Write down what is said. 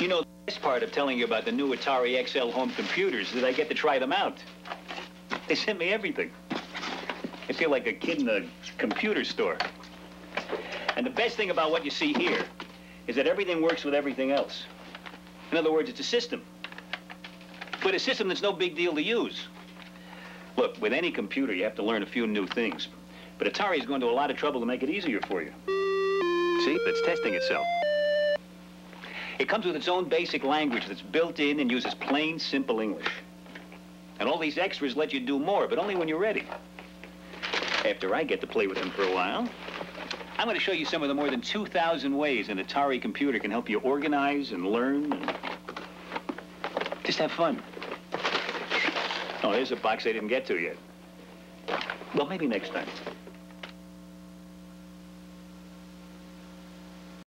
You know, best part of telling you about the new Atari XL home computers is that I get to try them out. They sent me everything. I feel like a kid in a computer store. And the best thing about what you see here is that everything works with everything else. In other words, it's a system. But a system that's no big deal to use. Look, with any computer, you have to learn a few new things. But Atari's going to a lot of trouble to make it easier for you. See, it's testing itself. It comes with its own basic language that's built in and uses plain, simple English. And all these extras let you do more, but only when you're ready. After I get to play with them for a while, I'm going to show you some of the more than 2,000 ways an Atari computer can help you organize and learn and just have fun. Oh, here's a box I didn't get to yet. Well, maybe next time.